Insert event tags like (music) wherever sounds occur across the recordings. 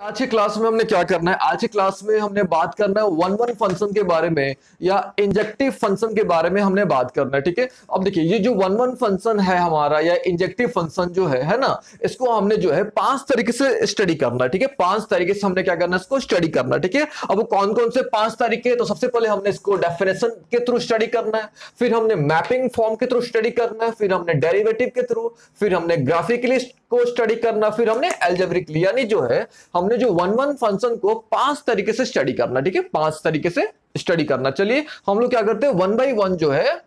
आज की क्लास में हमने क्या करना है? आज की क्लास में हमने बात करना है वन वन फ़ंक्शन के बारे में या इंजेक्टिव फ़ंक्शन के बारे में हमने बात करना है, ठीक है? अब देखिए, ये जो वन वन फ़ंक्शन है हमारा या इंजेक्टिव फ़ंक्शन जो है है ना? इसको हमने जो है पाँच तरीके से स्टडी करना है, ठीक है? पाँच तरीके से हमने क्या करना है? इसको स्टडी करना है, ठीक है? अब कौन कौन से पाँच तरीके तो सबसे पहले हमने इसको डेफिनेशन के थ्रू स्टडी करना है, फिर हमने मैपिंग फॉर्म के थ्रू स्टडी करना है, फिर हमने डेरिवेटिव के थ्रू फिर हमने ग्राफिकली को स्टडी करना फिर हमने एल्जेब्रिकली यानी जो है, हमने जो वन वन फ़ंक्शन को पाँच तरीके से स्टडी करना ठीक है? पाँच तरीके से स्टडी करना चलिए, हम लोग क्या करते हैं? वन बाई वन जो है,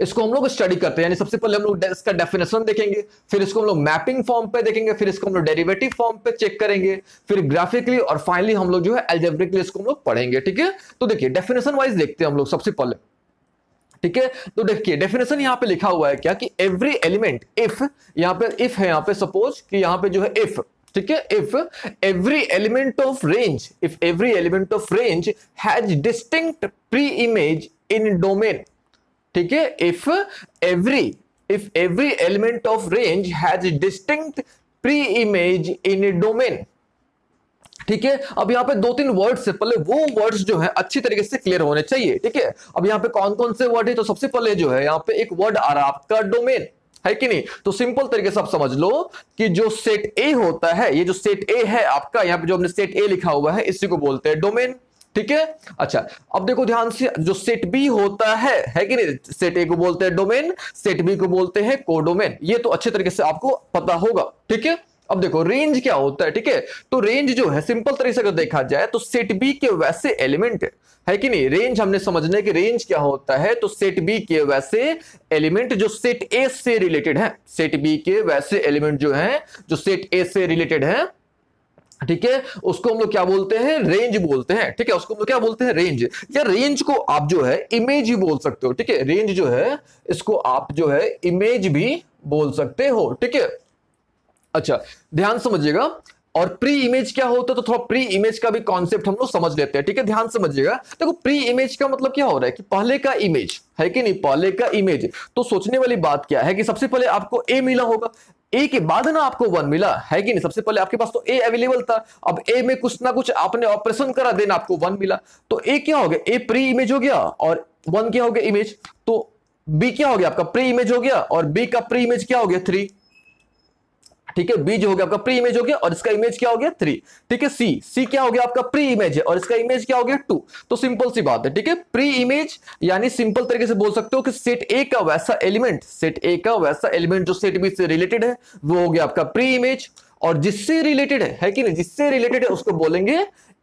इसको हम लोग स्टडी करते हैं। यानी सबसे पहले हम लोग इसका डेफिनेशन देखेंगे, फिर इसको हम लोग मैपिंग फॉर्म पे देखेंगे, फिर इसको हम लोग डेरिवेटिव फॉर्म पे चेक करेंगे, फिर ग्राफिकली और फाइनली हम लोग जो है एल्जेब्रिकली इसको हम लोग पढ़ेंगे, ठीक है? तो देखिए डेफिनेशन वाइज देखते हैं हम लोग सबसे पहले, ठीक है? तो देखिए डेफिनेशन यहाँ पे लिखा हुआ है क्या? कि एवरी एलिमेंट इफ़ यहाँ पे इफ़ है यहाँ पे सपोज़ कि यहाँ पे जो है इफ़ ठीक है? If every element of range if every element of range has distinct pre image in domain ठीक है? If every if every element of range has distinct pre image in domain ठीक है? अब यहाँ पे दो तीन वर्ड्स है। पहले वो वर्ड्स जो है, अच्छी तरीके से क्लियर होने चाहिए, ठीक है? अब यहाँ पे कौन कौन से वर्ड है? तो सबसे पहले जो है, यहाँ पे एक वर्ड आ रहा है आपका डोमेन है कि नहीं? तो सिंपल तरीके से आप समझ लो कि जो सेट ए होता है, ये जो सेट ए है आपका, यहाँ पे जो हमने सेट ए लिखा हुआ है, इसी को बोलते हैं डोमेन ठीक है? अच्छा अब देखो ध्यान से, जो सेट बी होता है है कि नहीं? सेट ए को बोलते हैं डोमेन सेट बी को बोलते हैं कोडोमेन ये तो अच्छे तरीके से आपको पता होगा, ठीक है? अब देखो रेंज क्या होता है, ठीक है? तो रेंज जो है, सिंपल तरीके से अगर देखा जाए तो सेट बी के वैसे एलिमेंट है। कि नहीं? रेंज हमने समझने की रेंज क्या होता है? तो सेट बी के वैसे एलिमेंट जो सेट ए से रिलेटेड है। सेट बी के वैसे एलिमेंट जो है, जो सेट ए से रिलेटेड है, ठीक है? उसको हम लोग क्या बोलते हैं? रेंज बोलते हैं, ठीक है? उसको हम लोग क्या बोलते हैं? रेंज या रेंज को आप जो है इमेज ही बोल सकते हो, ठीक है? रेंज जो है, इसको आप जो है इमेज भी बोल सकते हो, ठीक है? अच्छा ध्यान समझिएगा। और प्री इमेज क्या होता है तो थोड़ा प्री इमेज का भी कॉन्सेप्ट हम लोग समझ लेते हैं, ठीक है? ध्यान समझिएगा। देखो प्री इमेज का मतलब क्या हो रहा है कि पहले का इमेज है कि नहीं? पहले का इमेज तो सोचने वाली बात क्या है कि सबसे पहले आपको ए मिला होगा। ए के बाद ना आपको वन मिला, है कि नहीं? सबसे पहले आपके पास तो ए अवेलेबल था। अब ए में कुछ ना कुछ आपने ऑपरेशन करा देना आपको वन मिला। तो ए क्या हो गया? ए प्री इमेज हो गया और वन क्या हो गया इमेज तो बी क्या हो गया? आपका प्री इमेज हो गया और बी का प्री इमेज क्या हो गया? थ्री ठीक है? बी जो हो गया आपका प्री इमेज हो गया और इसका इमेज क्या हो गया? थ्री ठीक है? सी सी क्या हो गया आपका प्री इमेज है और इसका इमेज क्या हो गया? टू तो सिंपल सी बात है ठीक है? प्री इमेज यानी सिंपल तरीके से बोल सकते हो कि सेट ए का वैसा एलिमेंट सेट ए का वैसा एलिमेंट जो सेट बी से रिलेटेड है वो हो गया आपका प्री इमेज और जिससे रिलेटेड है, है कि नहीं? जिससे रिलेटेड है उसको बोलेंगे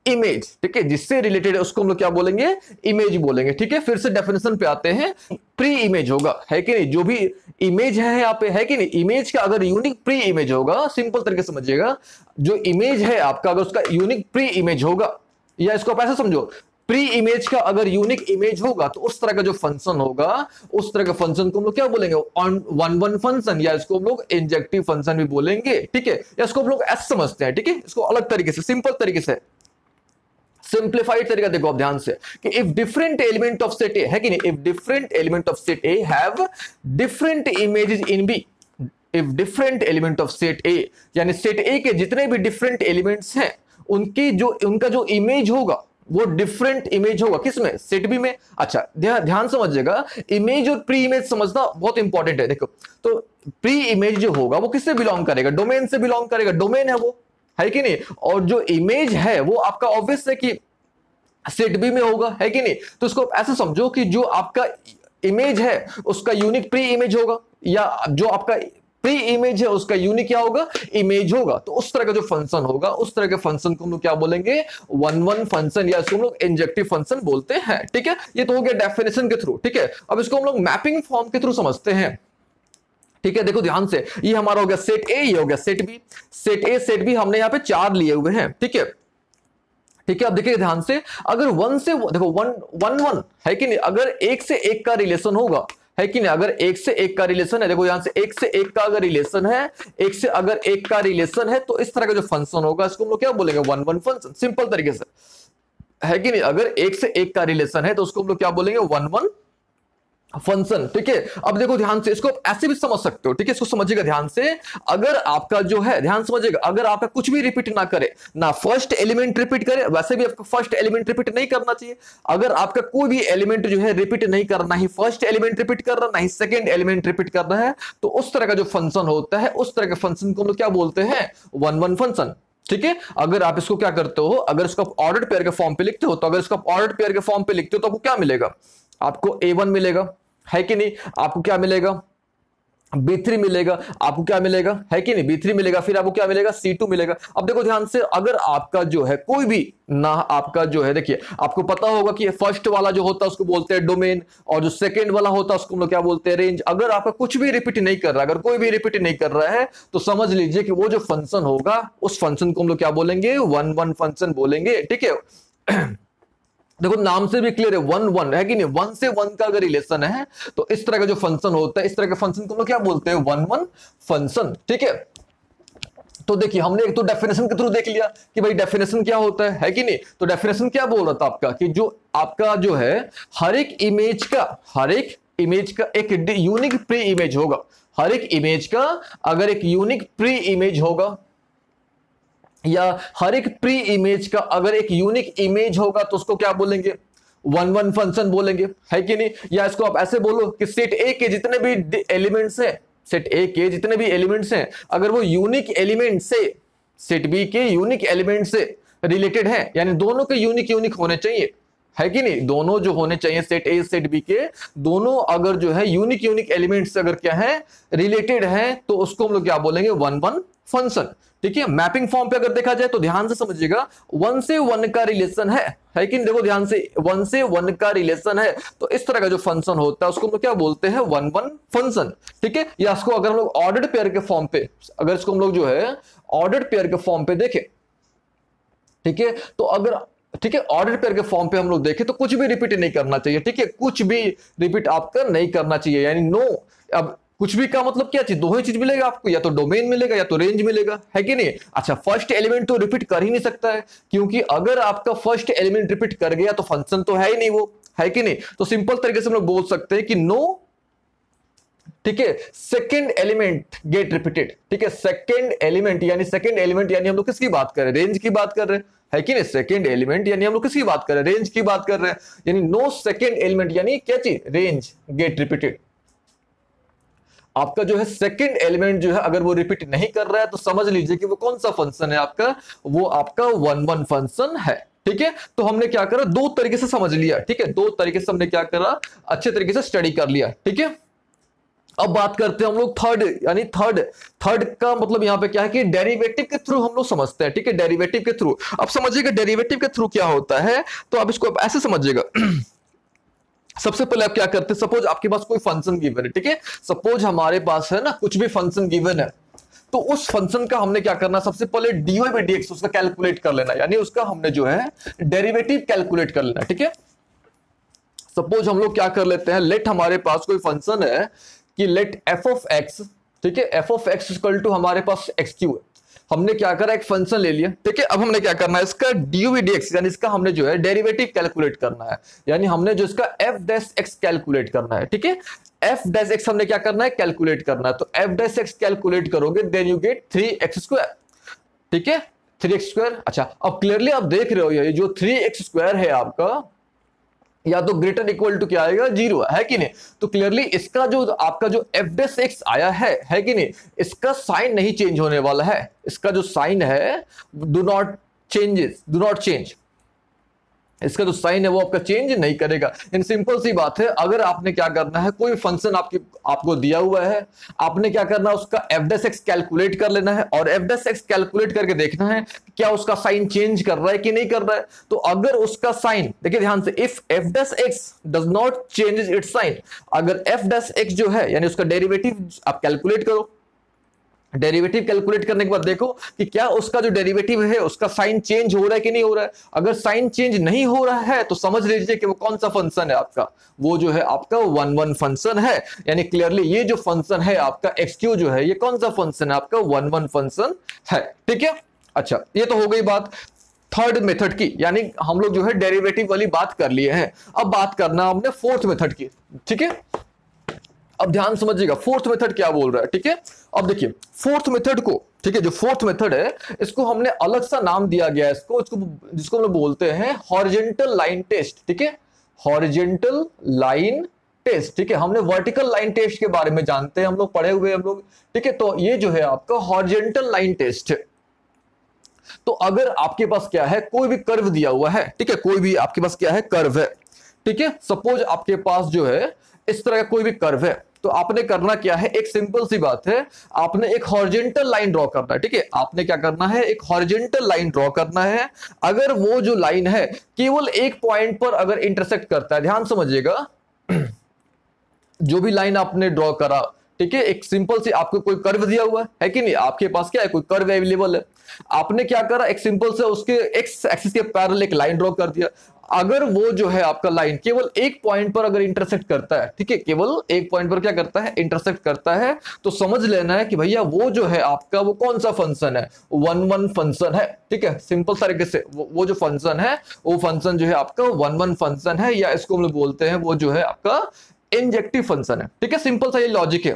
इमेज ठीक है? जिससे रिलेटेड उसको हम लोग क्या बोलेंगे? इमेज बोलेंगे, ठीक है? फिर से डेफिनेशन पे आते हैं। प्री इमेज होगा, है कि नहीं? जो भी इमेज है यहाँ पे, है कि नहीं? इमेज का अगर यूनिक प्री इमेज होगा सिंपल तरीके समझिएगा, जो इमेज है आपका, अगर उसका यूनिक प्री इमेज होगा, या इसको आप ऐसा समझो प्री इमेज का अगर यूनिक इमेज होगा तो उस तरह का जो फ़ंक्शन होगा, उस तरह का फ़ंक्शन को हम लोग क्या बोलेंगे? वन वन फ़ंक्शन या इसको हम लोग इंजेक्टिव फ़ंक्शन भी बोलेंगे, ठीक है? या इसको हम लोग एस समझते हैं, ठीक है? इसको अलग तरीके से सिंपल तरीके से। सिंप्लीफाइड तरीका देखो आप ध्यान से कि if different element of set A है कि नहीं? If different element of set A have different images in B if different element of set A यानी सेट ए के जितने भी डिफरेंट एलिमेंट्स हैं, उनकी जो, उनका जो इमेज होगा, वो डिफरेंट इमेज होगा। किसमें सेट बी में। अच्छा ध्यान ध्यान समझिएगा इमेज और प्री इमेज समझना बहुत इंपॉर्टेंट है। देखो तो प्री इमेज जो होगा, वो किससे बिलोंग करेगा? डोमेन से बिलोंग करेगा। डोमेन है वो। है कि नहीं? और जो इमेज है, वो आपका ऑब्वियस है कि सेट बी में होगा, है कि नहीं? तो उसको ऐसा समझो कि जो आपका इमेज है, उसका यूनिक प्री इमेज होगा, या जो आपका प्री इमेज है, उसका यूनिक क्या होगा? इमेज होगा। तो उस तरह का जो फ़ंक्शन होगा, उस तरह के फ़ंक्शन को हम लोग क्या बोलेंगे? वन वन फ़ंक्शन या इसको हम लोग इंजेक्टिव फ़ंक्शन बोलते हैं, ठीक है? ये तो हो गया डेफिनेशन के थ्रू ठीक है? अब इसको हम लोग मैपिंग फॉर्म के थ्रू समझते हैं। ठीक है, देखो ध्यान से। ये हमारा हो गया सेट ए ये हो गया set B set A set B हमने यहाँ पे चार लिए हुए हैं, ठीक है? ठीक है, अब देखिए ध्यान से, अगर वन से, देखो वन वन वन है कि नहीं? अगर एक से एक का रिलेशन होगा, है कि नहीं? अगर एक से एक का रिलेशन है, देखो यहाँ से एक से एक का अगर रिलेशन है, एक से अगर एक का रिलेशन है तो इस तरह का जो फ़ंक्शन होगा, इसको हम लोग क्या बोलेंगे? वन वन फ़ंक्शन सिंपल तरीके से। है कि नहीं? अगर एक से एक का रिलेशन है तो उसको हम लोग क्या बोलेंगे? वन वन फ़ंक्शन, ठीक है? अब देखो ध्यान से, इसको ऐसे भी समझ सकते हो, ठीक है? इसको समझिएगा ध्यान से। अगर आपका जो है, ध्यान समझिएगा, अगर आपका कुछ भी रिपीट ना करे, ना फ़र्स्ट एलिमेंट रिपीट करे, वैसे भी आपको फ़र्स्ट एलिमेंट रिपीट नहीं करना चाहिए। अगर आपका कोई भी एलिमेंट जो है रिपीट नहीं करना ही फ़र्स्ट एलिमेंट रिपीट कर रहा, ना ही सेकेंड एलिमेंट रिपीट कर रहा है तो उस तरह का जो फ़ंक्शन होता है, उस तरह के फ़ंक्शन को हम लोग क्या बोलते हैं? वन वन फ़ंक्शन ठीक है? अगर आप इसको क्या करते हो, अगर इसको ऑर्डर पेयर के फॉर्म पे लिखते हो तो अगर इसको ऑर्डर पेयर के फॉर्म पे लिखते हो तो आपको क्या मिलेगा? आपको ए वन मिलेगा। है कि नहीं? आपको क्या मिलेगा? B3 मिलेगा। आपको क्या मिलेगा? है कि नहीं? B3 मिलेगा, फिर आपको क्या मिलेगा? C2 मिलेगा। अब देखो ध्यान से, अगर आपका जो है, कोई भी ना, आपका जो है, देखिए, आपको पता होगा कि फ़र्स्ट वाला जो होता है, उसको बोलते हैं डोमेन और जो सेकंड वाला होता है, उसको हम लोग क्या बोलते हैं रेंज अगर आपका कुछ भी रिपीट नहीं कर रहा, अगर कोई भी रिपीट नहीं कर रहा है तो समझ लीजिए कि वो जो फ़ंक्शन होगा, उस फ़ंक्शन को हम लोग क्या बोलेंगे? वन वन फ़ंक्शन बोलेंगे। ठीक है? (clears throat) देखो, नाम से भी क्लियर है वन वन है कि नहीं? वन से वन का अगर रिलेशन है तो इस तरह का जो फ़ंक्शन होता है, इस तरह के फ़ंक्शन को लोग क्या बोलते हैं? वन वन फ़ंक्शन ठीक है? तो देखिए, हमने एक तो डेफिनेशन के थ्रू देख लिया कि भाई डेफिनेशन क्या होता है है कि नहीं? तो डेफिनेशन क्या बोल रहा था आपका? कि जो आपका जो है, हर एक इमेज का, हर एक इमेज का एक यूनिक प्री इमेज होगा। हर एक इमेज का अगर एक यूनिक प्री इमेज होगा या हर एक प्री इमेज का अगर एक यूनिक इमेज होगा तो उसको क्या बोलेंगे? वन वन फ़ंक्शन बोलेंगे। है कि नहीं? या इसको आप ऐसे बोलो कि सेट ए के जितने भी एलिमेंट्स हैं सेट ए के जितने भी एलिमेंट्स हैं, अगर वो यूनिक एलिमेंट से सेट बी के यूनिक एलिमेंट से रिलेटेड है, यानी दोनों के यूनिक यूनिक होने चाहिए। है कि नहीं? दोनों जो होने चाहिए सेट ए सेट बी के, दोनों अगर जो है यूनिक यूनिक एलिमेंट से अगर क्या है रिलेटेड है तो उसको हम लोग क्या बोलेंगे? वन वन फ़ंक्शन ठीक है मैपिंग फॉर्म पे अगर देखा जाए तो ध्यान से समझिएगा वन से वन का रिलेशन है। है कि देखो, ध्यान से वन से वन का रिलेशन है। तो इस तरह का जो फ़ंक्शन होता है, उसको हम क्या बोलते हैं? वन वन फ़ंक्शन ठीक है? या इसको अगर हम लोग ऑर्डर्ड पेयर के फॉर्म पे, अगर इसको हम लोग जो है ऑर्डर्ड पेयर के फॉर्म पे देखें। ठीक है? तो अगर, ठीक है ऑर्डर पेयर के फॉर्म पे हम लोग देखें तो कुछ भी रिपीट नहीं करना चाहिए। ठीक है? कुछ भी रिपीट आपका नहीं करना चाहिए। यानी नो अब कुछ भी का मतलब क्या चीज़? दो ही चीज़ मिलेगा आपको? या तो डोमेन मिलेगा, या तो रेंज मिलेगा। है कि नहीं? अच्छा फ़र्स्ट एलिमेंट तो रिपीट कर ही नहीं सकता है, क्योंकि अगर आपका फ़र्स्ट एलिमेंट रिपीट कर गया तो फ़ंक्शन तो है ही नहीं वो। है कि नहीं? तो सिंपल तरीके से हम लोग बोल सकते हैं कि नो ठीक है सेकेंड एलिमेंट गेट रिपीटेड ठीक है सेकेंड एलिमेंट यानी सेकेंड एलिमेंट यानी हम लोग किसकी बात कर रहे हैं? रेंज की बात कर रहे हैं। है कि नहीं? सेकेंड एलिमेंट यानी हम लोग किसकी बात कर रहे हैं? रेंज की बात कर रहे हैं। यानी नो सेकेंड एलिमेंट यानी क्या चीज़? रेंज गेट रिपीटेड आपका जो है सेकंड एलिमेंट जो है, अगर वो रिपीट नहीं कर रहा है तो समझ लीजिए कि वो कौन सा फ़ंक्शन है आपका? वो आपका वन वन फ़ंक्शन है, ठीक है? तो हमने क्या करा? दो तरीके से समझ लिया, ठीक है? दो तरीके से हमने क्या करा? अच्छे तरीके से स्टडी कर लिया, ठीक है? अब बात करते हैं हम लोग थर्ड यानी थर्ड थर्ड का मतलब यहाँ पे क्या है कि डेरिवेटिव के थ्रू हम लोग समझते हैं, ठीक है? डेरिवेटिव के थ्रू अब समझिएगा डेरिवेटिव के थ्रू क्या होता है? तो आप इसको ऐसे समझिएगा। (clears throat) सबसे पहले आप क्या करते सपोज़ आपके पास कोई फ़ंक्शन गिवन है, ठीक है? सपोज़ हमारे पास है ना, कुछ भी फ़ंक्शन गिवन है तो उस फ़ंक्शन का हमने क्या करना, सबसे पहले डीवाई बाई डी उसका कैलकुलेट कर लेना, यानी उसका हमने जो है डेरिवेटिव कैलकुलेट कर लेना, ठीक है? सपोज़ हम लोग क्या कर लेते हैं लेट हमारे पास कोई फ़ंक्शन है कि लेट एफ़ ऑफ़ एक्स ठीक है? F of X equal to हमारे पास एक्स क्यू है। हमने क्या करा? एक फ़ंक्शन ले लिया। ठीक है अब हमने क्या करना है? इसका डीयूवीडीएक्स यानी इसका हमने जो है डेरिवेटिव कैलकुलेट करना है। यानी हमने जो इसका एफ़ डैश एक्स कैलकुलेट करना है, ठीक है? एफ़ डैश एक्स हमने क्या करना है? कैलकुलेट करना है। तो एफ़ डैश एक्स कैलकुलेट करोगे then you get three X square ठीक है? थ्री एक्स स्क्वायर अच्छा अब क्लियरली आप देख रहे हो ये जो थ्री एक्स स्क्वायर है आपका या तो ग्रेटर इक्वल टू क्या आएगा? ज़ीरो है कि नहीं? तो क्लियरली इसका जो, आपका जो एफ़ डेस एक्स आया है है कि नहीं? इसका साइन नहीं चेंज होने वाला है। इसका जो साइन है do not changes do not change इसका जो साइन है वो आपका चेंज नहीं करेगा। इन सिंपल सी बात है, अगर आपने क्या करना है, कोई फ़ंक्शन आपकी, आपको दिया हुआ है, आपने क्या करना है, उसका एक्स कैलकुलेट कर लेना है और एफ़ डेस एक्स कैलकुलेट करके देखना है क्या उसका साइन चेंज कर रहा है कि नहीं कर रहा है। तो अगर उसका साइन देखिए ध्यान से if F dash X does not change its sign अगर एफ़ डेस एक्स जो है, यानी उसका डेरिवेटिव आप कैलकुलेट करो डेरिवेटिव कैलकुलेट करने के बाद देखो कि क्या उसका जो डेरिवेटिव है, उसका साइन चेंज हो रहा है कि नहीं हो रहा है? अगर साइन चेंज नहीं हो रहा है तो समझ लीजिए कि वो कौन सा फ़ंक्शन है आपका। वो जो है आपका वन वन फ़ंक्शन है। यानी क्लियरली ये जो फ़ंक्शन है, आपका एक्सक्यू जो है, ये कौन सा फ़ंक्शन है? आपका वन वन फ़ंक्शन है। ठीक है? अच्छा ये तो हो गई बात थर्ड मेथड की। यानी हम लोग जो है डेरिवेटिव वाली बात कर लिए हैं। अब बात करना हमने फोर्थ मेथड की। ठीक है? अब ध्यान समझिएगा फोर्थ मेथड क्या बोल रहा है? ठीक है? अब देखिए फोर्थ मेथड को, ठीक है, जो फोर्थ मेथड है, इसको हमने अलग सा नाम दिया गया है, इसको इसको, जिसको हम लोग बोलते हैं हॉरिजेंटल लाइन टेस्ट ठीक है? हॉरिजेंटल लाइन टेस्ट ठीक है? हमने वर्टिकल लाइन टेस्ट के बारे में जानते हैं, हम लोग पढ़े हुए हम लोग, ठीक है? तो ये जो है आपका हॉरिजेंटल लाइन टेस्ट है तो अगर आपके पास क्या है, कोई भी कर्व दिया हुआ है, ठीक है? कोई भी आपके पास क्या है कर्व है, ठीक है? सपोज़ आपके पास जो है, इस तरह का कोई भी कर्व है तो आपने करना क्या है? एक सिंपल सी बात है। आपने एक हॉर्जेंटल लाइन ड्रॉ करना है, ठीक है? आपने क्या करना है? एक हॉरिजेंटल लाइन ड्रॉ करना है। अगर वो जो लाइन है, केवल एक पॉइंट पर अगर इंटरसेक्ट करता है, ध्यान समझिएगा। (clears throat) जो भी लाइन आपने ड्रॉ करा, ठीक है? एक सिंपल सी आपको कोई कर्व दिया हुआ है कि नहीं? आपके पास क्या है? कोई कर्व अवेलेबल है। आपने क्या करा? एक सिंपल से उसके एक्स एक्सिस के पैरल एक लाइन ड्रॉ कर दिया। अगर वो जो है आपका लाइन केवल एक पॉइंट पर अगर इंटरसेक्ट करता है ठीक है केवल एक पॉइंट पर क्या करता है? इंटरसेक्ट करता है। तो समझ लेना है कि भैया वो जो है आपका वो कौन सा फ़ंक्शन है? वन वन फ़ंक्शन है ठीक है? सिंपल तरीके से वो, वो जो फ़ंक्शन है वो फ़ंक्शन जो है आपका वन वन फ़ंक्शन है या इसको हम लोग बोलते हैं वो जो है आपका इंजेक्टिव फ़ंक्शन है ठीक है? सिंपल सा ये लॉजिक है।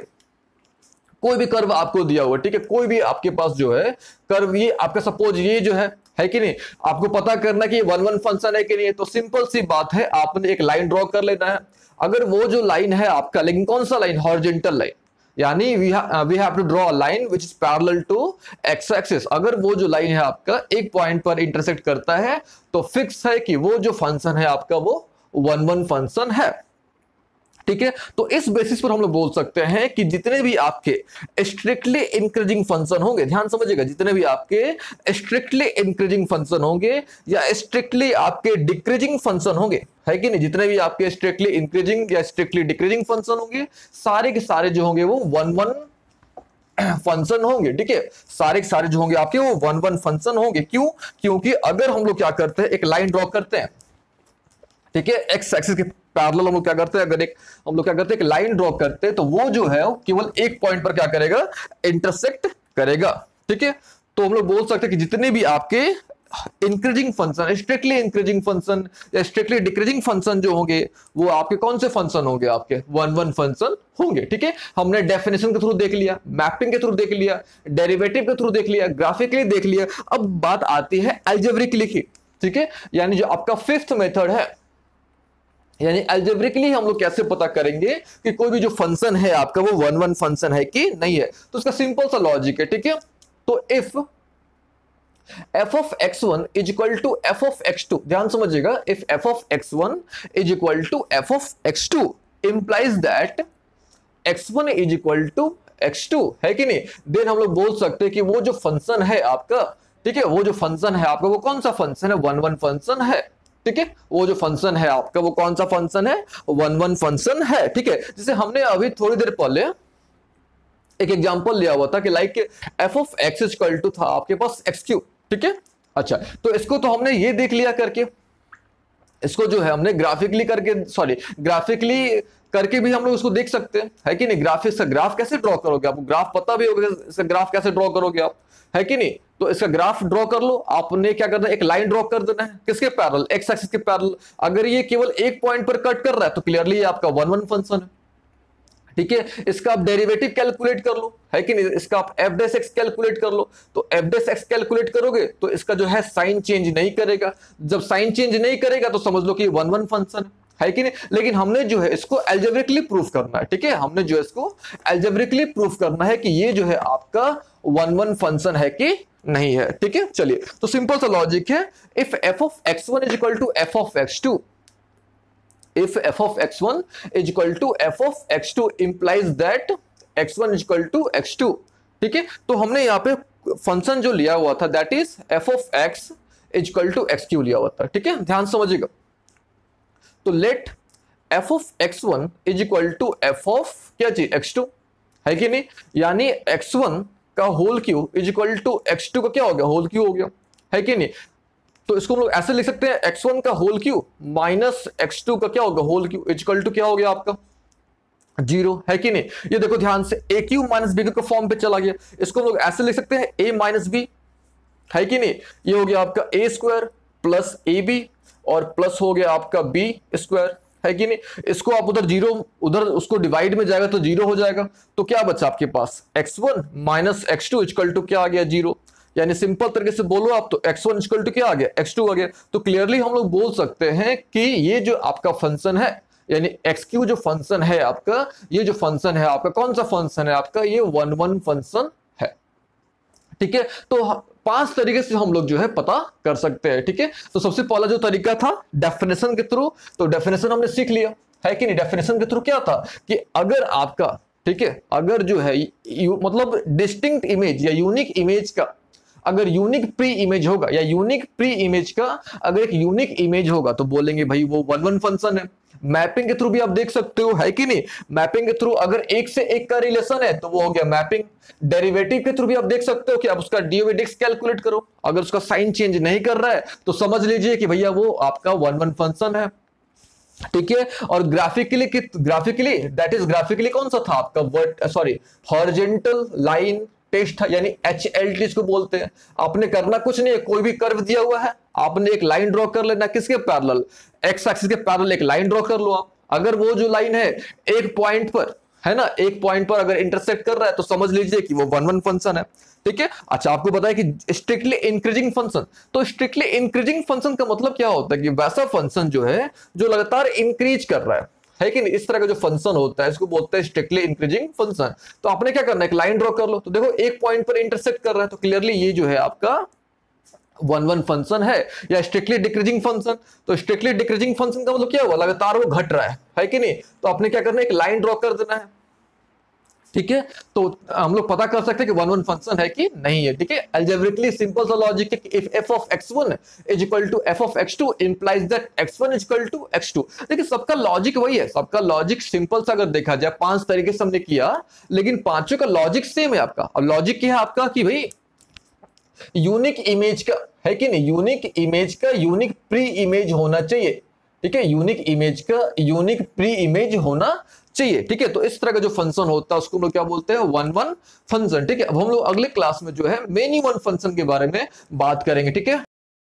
कोई भी कर्व आपको दिया हुआ ठीक है? कोई भी आपके पास जो है कर्व ये आपका सपोज़ ये जो है है कि नहीं? आपको पता करना कि वन वन फ़ंक्शन है कि नहीं? तो सिंपल सी बात है, आपने एक लाइन ड्रॉ कर लेना है। अगर वो जो लाइन है आपका, लेकिन कौन सा लाइन हॉरिजेंटल लाइन यानी we have to draw line which is parallel to X axis अगर वो जो लाइन है आपका, एक पॉइंट पर इंटरसेक्ट करता है तो फिक्स है कि वो जो फ़ंक्शन है आपका, वो वन वन फ़ंक्शन है। ठीक है? तो इस बेसिस पर हम लोग बोल सकते हैं कि जितने भी आपके स्ट्रिक्टली इंक्रीजिंग फ़ंक्शन होंगे, ध्यान समझिएगा, जितने भी आपके स्ट्रिक्टली इंक्रीजिंग फ़ंक्शन होंगे या स्ट्रिक्टली आपके डिक्रीजिंग फ़ंक्शन होंगे, है कि नहीं? जितने भी आपके स्ट्रिक्टली इंक्रीजिंग या स्ट्रिक्टली डिक्रीजिंग फ़ंक्शन होंगे, सारे के सारे जो होंगे वो वन वन फ़ंक्शन होंगे, ठीक है? सारे के सारे जो होंगे आपके वो वन वन फ़ंक्शन होंगे। क्यों? क्योंकि अगर हम लोग क्या करते हैं, एक लाइन ड्रॉ करते हैं, ठीक है? एक्स एक्सिस के पैरेलल हम लोग क्या करते हैं? अगर एक हम लोग क्या करते हैं? एक लाइन ड्रॉ करते हैं तो वो जो है केवल एक पॉइंट पर क्या करेगा? इंटरसेक्ट करेगा। ठीक है? तो हम लोग बोल सकते हैं कि जितने भी आपके increasing function strictly increasing function या स्ट्रिक्टली डिक्रीजिंग फ़ंक्शन जो होंगे, वो आपके कौन से फ़ंक्शन होंगे आपके? वन वन फ़ंक्शन होंगे। ठीक है? हमने डेफिनेशन के थ्रू देख लिया मैपिंग के थ्रू देख लिया डेरिवेटिव के थ्रू देख लिया ग्राफिकली देख लिया। अब बात आती है एल्जेब्रिकली की ठीक है? यानी जो आपका फिफ्थ मेथड है यानी एल्जेब्रिकली हम लोग कैसे पता करेंगे कि कोई भी जो फ़ंक्शन है आपका, वो वन वन फ़ंक्शन है कि नहीं है? तो उसका सिंपल सा लॉजिक है, ठीक है? तो if F of X one is equal to F of X two ध्यान समझिएगा if F of X one is equal to F of X two implies that X one is equal to X two है कि नहीं? Then हम लोग बोल सकते हैं कि वो जो फ़ंक्शन है आपका, ठीक है? वो जो फ़ंक्शन है आपका, वो कौन सा फ़ंक्शन है? वन वन फ़ंक्शन है। ठीक है? वो जो फ़ंक्शन है आपका, वो कौन सा फ़ंक्शन है? वन वन फ़ंक्शन है, ठीक है? जिसे हमने अभी थोड़ी देर पहले एक एग्जांपल लिया हुआ था कि like F of X equal to था, आपके पास एक्स क्यू ठीक है? अच्छा तो इसको तो हमने ये देख लिया करके, इसको जो है हमने ग्राफिकली करके सॉरी ग्राफिकली करके भी हम लोग उसको देख सकते हैं। है कि नहीं? ग्राफिक्स का ग्राफ कैसे ड्रॉ करोगे आपको ग्राफ पता भी होगा ग्राफ कैसे ड्रॉ करोगे आप? है कि नहीं? तो इसका ग्राफ ड्रॉ कर लो। आपने क्या करना एक लाइन ड्रॉ कर देना है। किसके पैरल एक्स एक्सिस के पैरल अगर ये केवल एक पॉइंट पर कट कर रहा है तो क्लियरली आपका वन वन फ़ंक्शन है। ठीक है? इसका आप डेरिवेटिव कैलकुलेट कर लो। है कि नहीं? इसका आप एफ़ डेस एक्स कैलकुलेट कर लो। तो एफ़ डेस एक्स कैलकुलेट करोगे तो इसका जो है साइन चेंज नहीं करेगा। जब साइन चेंज नहीं करेगा तो समझ लो कि वन वन फ़ंक्शन है। है कि नहीं? लेकिन हमने जो है इसको एल्जेब्रिकली प्रूफ करना है। ठीक है? हमने जो है इसको एल्जेब्रिकली प्रूफ करना है कि ये जो है आपका वन वन फ़ंक्शन है कि नहीं है। ठीक है? चलिए तो सिंपल सा लॉजिक है। If F of X one is equal to F of X two if F of X one is equal to F of X two implies that X one is equal to X two ठीक है? तो हमने यहाँ पे function जो लिया हुआ था that is F of X is equal to X cube लिया हुआ था? ठीक है? ध्यान समझिएगा। तो let F of X one is equal to F of क्या चीज़? एक्स टू है कि नहीं? यानी एक्स वन का whole cube is equal to X two का क्या हो गया? होल क्यू हो गया। है कि नहीं? तो इसको हम लोग ऐसे लिख सकते हैं एक्स वन का whole cube minus X two का क्या होगा होल क्यू इजकल टू क्या हो गया आपका? ज़ीरो है कि नहीं? ये देखो ध्यान से ए क्यू माइनस बी का फॉर्म पे चला गया। इसको हम लोग ऐसे लिख सकते हैं ए माइनस बी है कि नहीं? ये हो गया आपका A square plus A B और प्लस हो गया आपका बी स्क्वायर है कि नहीं? इसको आप उधर ज़ीरो, उधर उसको डिवाइड में जाएगा तो ज़ीरो हो जाएगा। तो क्या बचा आपके पास? X one minus X two is equal to क्या आ गया? ज़ीरो। यानी सिंपल तरीके से बोलो आप तो एक्स वन इजकल टू क्या आ गया? एक्स टू आ गया। तो क्लियरली हम लोग बोल सकते हैं कि ये जो आपका फ़ंक्शन है, यानी एक्स क्यू जो फ़ंक्शन है आपका, ये जो फ़ंक्शन है आपका, कौन सा फ़ंक्शन है आपका? ये वन वन फ़ंक्शन है। ठीक है? तो पाँच तरीके से हम लोग जो है पता कर सकते हैं ठीक है? तो सबसे पहला जो तरीका था डेफिनेशन के थ्रू तो डेफिनेशन हमने सीख लिया। है कि नहीं? डेफिनेशन के थ्रू क्या था? कि अगर आपका ठीक है? अगर जो है यू, मतलब डिस्टिंक्ट इमेज या यूनिक इमेज का अगर यूनिक प्री इमेज होगा, या यूनिक प्री इमेज का अगर एक यूनिक इमेज होगा तो बोलेंगे भाई वो वन वन फ़ंक्शन है। मैपिंग के थ्रू भी आप देख सकते हो, है कि नहीं? मैपिंग के थ्रू अगर एक से एक का रिलेशन है तो वो हो गया मैपिंग डेरिवेटिव के थ्रू भी आप देख सकते हो कि आप उसका डीओवेडिक्स कैलकुलेट करो। अगर उसका साइन चेंज नहीं कर रहा है तो समझ लीजिए कि भैया वो आपका वन वन फ़ंक्शन है। ठीक है? और graphically graphically that is graphically कौन सा था आपका? Word sorry horizontal line test यानी एच एल टी इसको बोलते हैं। आपने करना कुछ नहीं है, कोई भी कर्व दिया हुआ है, आपने एक लाइन ड्रॉ कर लेना। किसके पैरल एक्स एक्सिस के पैरेलल एक लाइन ड्रॉ कर लो आप। अगर वो जो लाइन है, एक पॉइंट पर, है ना, एक पॉइंट पर अगर इंटरसेक्ट कर रहा है तो समझ लीजिए कि वो वन वन फ़ंक्शन है। ठीक है? अच्छा आपको बताया कि स्ट्रिक्टली इंक्रीजिंग फ़ंक्शन तो स्ट्रिक्टली इंक्रीजिंग फ़ंक्शन का मतलब क्या होता है कि वैसा फ़ंक्शन जो है, जो लगातार इंक्रीज कर रहा है। है कि नहीं? इस तरह का जो फ़ंक्शन होता है, इसको बोलते हैं स्ट्रिक्टली इंक्रीजिंग फ़ंक्शन तो आपने क्या करना है? एक लाइन ड्रॉ कर लो। तो देखो, एक पॉइंट पर इंटरसेक्ट कर रहा है तो क्लियरली ये जो है आपका वन वन फ़ंक्शन है, या स्ट्रिक्टली डिक्रीजिंग फ़ंक्शन तो स्ट्रिक्टली डिक्रीजिंग फ़ंक्शन का मतलब क्या हुआ? लगातार वो घट रहा है। है कि नहीं? तो आपने क्या करना है? एक लाइन ड्रॉ कर देना है। ठीक है? तो हम लोग पता कर सकते हैं कि वन वन फ़ंक्शन है कि नहीं है, ठीक है? एल्जेब्रिकली सिंपल सा लॉजिक है कि if F of X one is equal to F of X two implies that X one is equal to X two देखिए, सबका लॉजिक वही है। सबका लॉजिक सिंपल सा अगर देखा जाए, पाँच तरीके से हमने किया, लेकिन पाँचों का लॉजिक सेम है आपका। अब लॉजिक क्या है आपका कि भाई यूनिक इमेज का, है कि नहीं? यूनिक इमेज का यूनिक प्री इमेज होना चाहिए। ठीक है? यूनिक इमेज का यूनिक प्री इमेज होना चाहिए, ठीक है? तो इस तरह का जो फ़ंक्शन होता है, उसको हम लोग क्या बोलते हैं? वन वन फ़ंक्शन ठीक है? अब हम लोग अगले क्लास में जो है मेनी वन फ़ंक्शन के बारे में बात करेंगे, ठीक है?